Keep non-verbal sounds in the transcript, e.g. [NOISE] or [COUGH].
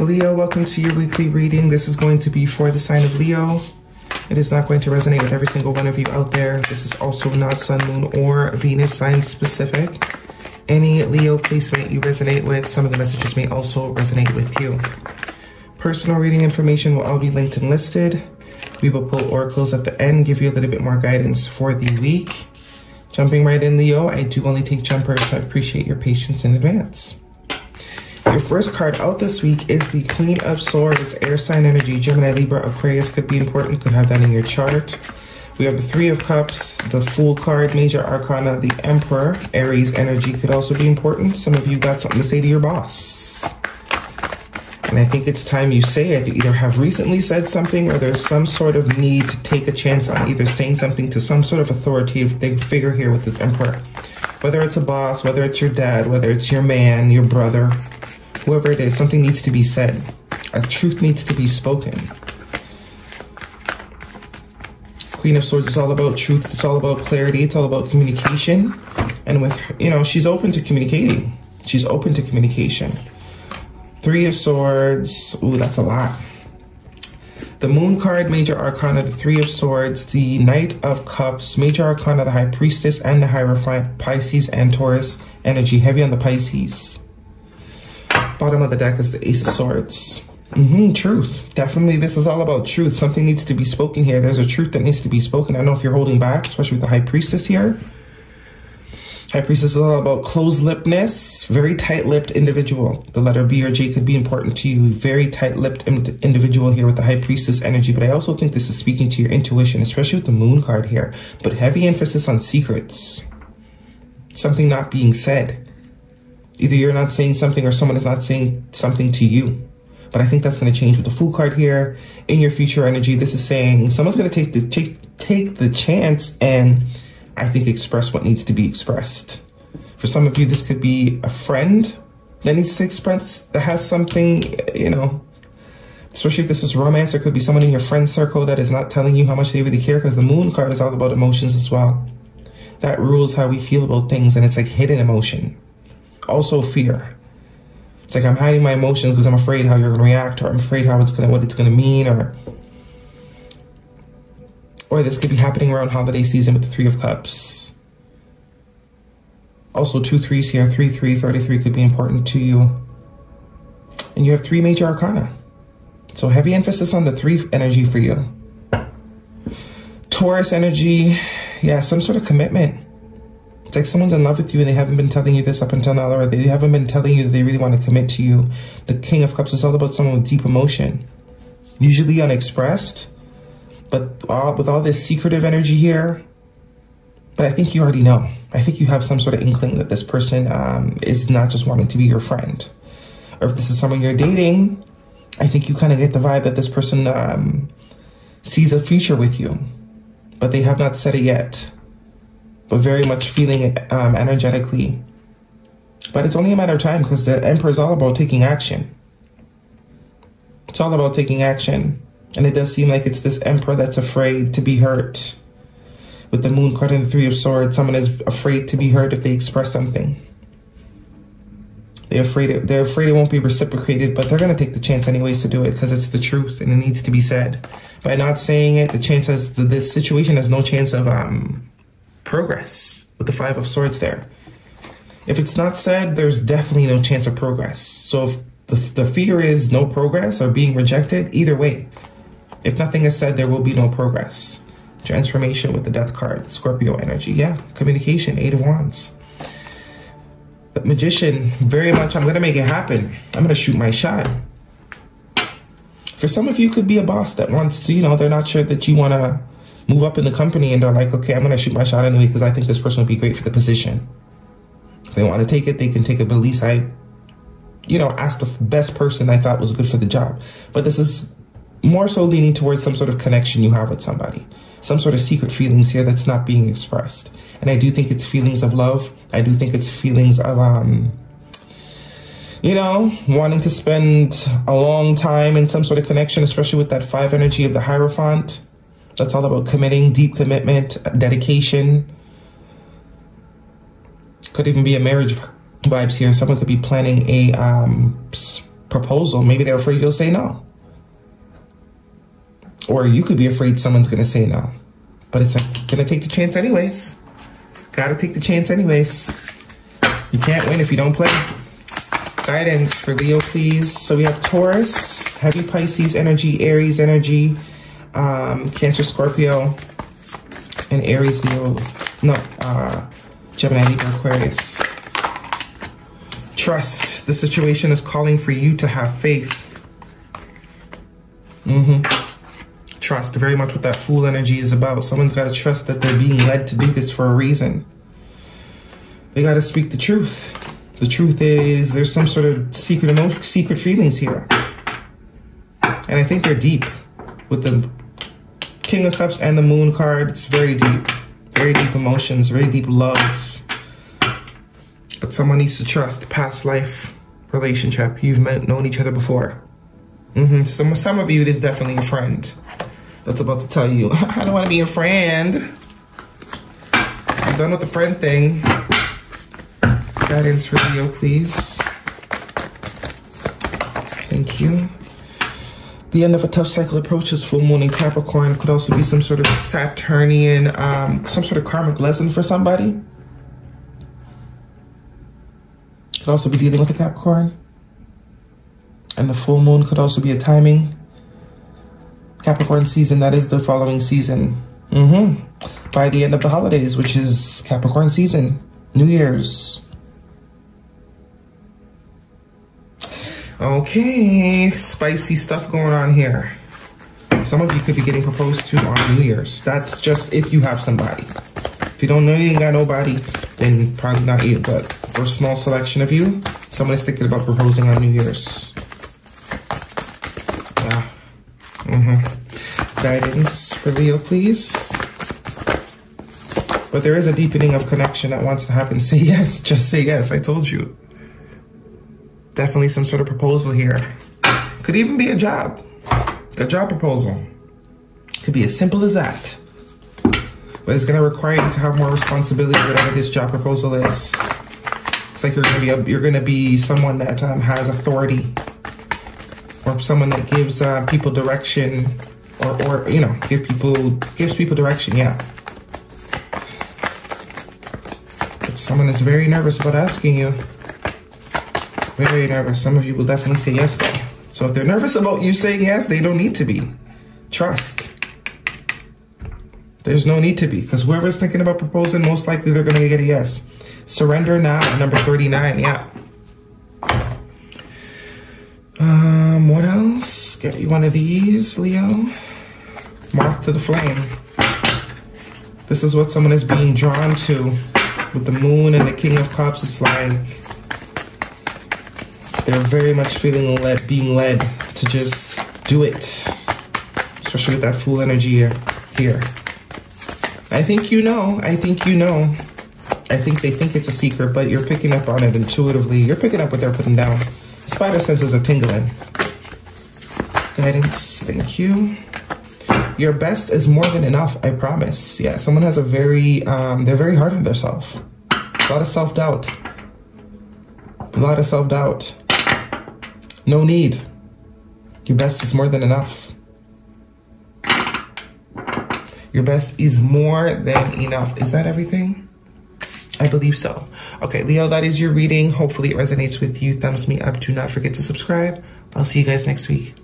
Leo, welcome to your weekly reading. This is going to be for the sign of Leo. It is not going to resonate with every single one of you out there. This is also not Sun, Moon, or Venus sign specific. Any Leo placement you resonate with, some of the messages may also resonate with you. Personal reading information will all be linked and listed. We will pull oracles at the end, give you a little bit more guidance for the week. Jumping right in, Leo, I do only take jumpers, so I appreciate your patience in advance. Your first card out this week is the Queen of Swords, air sign energy. Gemini, Libra, Aquarius could be important, could have that in your chart. We have the Three of Cups, the Fool card, Major Arcana, the Emperor, Aries energy could also be important. Some of you got something to say to your boss. And I think it's time you say it. You either have recently said something or there's some sort of need to take a chance on either saying something to some sort of authoritative figure here with the Emperor. Whether it's a boss, whether it's your dad, whether it's your man, your brother, whoever it is, something needs to be said. A truth needs to be spoken. Queen of Swords is all about truth. It's all about clarity. It's all about communication. And with, you know, she's open to communicating. She's open to communication. Three of Swords. Ooh, that's a lot. The Moon card, Major Arcana, the Three of Swords, the Knight of Cups, Major Arcana, the High Priestess, and the Hierophant, Pisces and Taurus energy, heavy on the Pisces. Bottom of the deck is the Ace of Swords. Mm -hmm, truth. Definitely, this is all about truth. Something needs to be spoken here. There's a truth that needs to be spoken. I know if you're holding back, especially with the High Priestess here. High Priestess is all about closed-lippedness, very tight-lipped individual. The letter B or J could be important to you. Very tight-lipped individual here with the High Priestess energy. But I also think this is speaking to your intuition, especially with the Moon card here. But heavy emphasis on secrets. Something not being said Either you're not saying something or someone is not saying something to you. But I think that's going to change with the Fool card here. In your future energy, this is saying someone's going to take the take, take the chance and I think express what needs to be expressed. For some of you, this could be a friend that needs to express that has something, you know, especially if this is romance, there could be someone in your friend circle that is not telling you how much they really care because the moon card is all about emotions as well. That rules how we feel about things and it's like hidden emotion also fear. It's like I'm hiding my emotions because I'm afraid how you're gonna react, or I'm afraid how it's gonna what it's gonna mean, or or this could be happening around holiday season with the Three of Cups. Also, two threes here, three, three, 33 could be important to you. And you have three major arcana. So heavy emphasis on the three energy for you. Taurus energy, yeah, some sort of commitment. It's like someone's in love with you and they haven't been telling you this up until now, or they haven't been telling you that they really want to commit to you. The King of Cups is all about someone with deep emotion, usually unexpressed, but all, with all this secretive energy here. But I think you already know. I think you have some sort of inkling that this person um, is not just wanting to be your friend. Or if this is someone you're dating, I think you kind of get the vibe that this person um, sees a future with you, but they have not said it yet but very much feeling it um, energetically. But it's only a matter of time because the Emperor is all about taking action. It's all about taking action. And it does seem like it's this Emperor that's afraid to be hurt. With the Moon card and the Three of Swords, someone is afraid to be hurt if they express something. They're afraid it, they're afraid it won't be reciprocated, but they're gonna take the chance anyways to do it because it's the truth and it needs to be said. By not saying it, the chance has this situation has no chance of um progress with the Five of Swords there. If it's not said, there's definitely no chance of progress. So if the, the fear is no progress or being rejected, either way, if nothing is said, there will be no progress. Transformation with the Death card, Scorpio energy. Yeah, communication, Eight of Wands. The Magician, very much, I'm going to make it happen. I'm going to shoot my shot. For some of you, could be a boss that wants to, you know, they're not sure that you want to move up in the company and they're like, okay, I'm going to shoot my shot anyway because I think this person would be great for the position. If they want to take it, they can take it. But at least I, you know, asked the best person I thought was good for the job. But this is more so leaning towards some sort of connection you have with somebody, some sort of secret feelings here that's not being expressed. And I do think it's feelings of love. I do think it's feelings of, um, you know, wanting to spend a long time in some sort of connection, especially with that five energy of the Hierophant. That's all about committing, deep commitment, dedication. Could even be a marriage vibes here. Someone could be planning a um, proposal. Maybe they're afraid you'll say no. Or you could be afraid someone's going to say no. But it's like, going to take the chance anyways. Got to take the chance anyways. You can't win if you don't play. Guidance for Leo, please. So we have Taurus, Heavy Pisces energy, Aries energy, um, Cancer, Scorpio, and Aries, Leo, no, uh, Gemini, Libra, Aquarius. Trust. The situation is calling for you to have faith. Mm-hmm. Trust. Very much what that fool energy is about. Someone's got to trust that they're being led to do this for a reason. They got to speak the truth. The truth is there's some sort of secret emotion, secret feelings here. And I think they're deep with the King of Cups and the Moon card. It's very deep. Very deep emotions, very deep love. But someone needs to trust past life relationship. You've met, known each other before. Mm-hmm. Some, some of you, it is definitely a friend that's about to tell you, [LAUGHS] I don't want to be a friend. I'm done with the friend thing. Guidance for Leo, please. Thank you. The end of a tough cycle approaches full moon in Capricorn. Could also be some sort of Saturnian, um, some sort of karmic lesson for somebody. Could also be dealing with a Capricorn. And the full moon could also be a timing. Capricorn season, that is the following season. Mm-hmm. By the end of the holidays, which is Capricorn season, New Year's. Okay, spicy stuff going on here. Some of you could be getting proposed to on New Year's. That's just if you have somebody. If you don't know you ain't got nobody, then probably not you. But for a small selection of you, someone is thinking about proposing on New Year's. Yeah. Mm-hmm. Guidance for Leo, please. But there is a deepening of connection that wants to happen. [LAUGHS] Say yes. Just say yes. I told you definitely some sort of proposal here. Could even be a job, a job proposal. Could be as simple as that. But it's gonna require you to have more responsibility, whatever this job proposal is. It's like you're gonna be a, you're gonna be someone that um, has authority, or someone that gives uh, people direction, or or you know give people gives people direction. Yeah. But someone is very nervous about asking you very nervous. Some of you will definitely say yes though. So if they're nervous about you saying yes, they don't need to be. Trust. There's no need to be because whoever's thinking about proposing, most likely they're going to get a yes. Surrender now, number 39. Yeah. Um, what else? Get you one of these, Leo. Moth to the flame. This is what someone is being drawn to with the moon and the king of cups. It's like they're very much feeling led, being led to just do it. Especially with that fool energy here. here. I think you know. I think you know. I think they think it's a secret, but you're picking up on it intuitively. You're picking up what they're putting down. Spider senses are tingling. Guidance, thank you. Your best is more than enough, I promise. Yeah, someone has a very, um, they're very hard on themselves. A lot of self-doubt. A lot of self-doubt. No need. Your best is more than enough. Your best is more than enough. Is that everything? I believe so. Okay, Leo, that is your reading. Hopefully it resonates with you. Thumbs me up. Do not forget to subscribe. I'll see you guys next week.